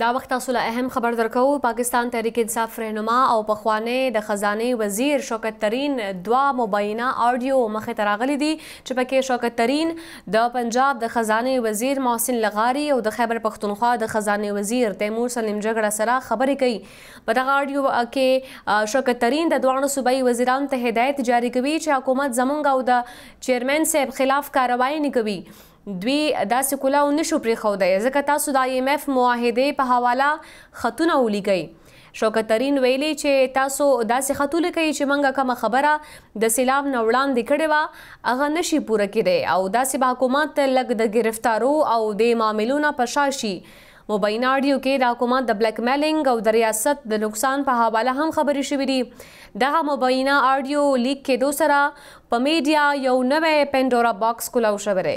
دا وخت تاسو له اهم خبر درکوو، پاکستان تحریک انصاف رهنما او پخوانی د خزانې وزیر شوکت ترین دوه مبینه آډیو مخې ته راغلي دي چې پکې شوکت ترین د پنجاب د خزانې وزیر محسن لغاري او د خیبر پښتونخوا د خزانې وزیر تیمور سلیم جګړه سره خبرې کوي. په دغه آډیو کې شوکت ترین د دواړو صوبایي وزیرانو ته هدایت جاري کوي چې حکومت زمونږ او د چیرمین صاحب خلاف کارروایې نه کوي. دوی داسې کلاو نه شو پرېښودای، ځکه تاسو د آی اېم اېف معاهدې په حواله خطونه ولیکئ. شوکت ترین ویلي چې تاسو داسې خط ولیکئ چې موږ کومه خبره د سېلاب نه وړاندې کړې وه، هغه نه شي پوره کېدای او داسې به حکومت لږ د ګرفتارو او دې معاملو نه په شا شي مبینه اډیو کې دا کومه د بلیک میلینګ او د ریاست د نقصان په حواله هم خبرې شوې دي دغه مبینه اډیو لیک کېدو سره په میډیا یو نوی پنډورا باکس کولاو شوی دی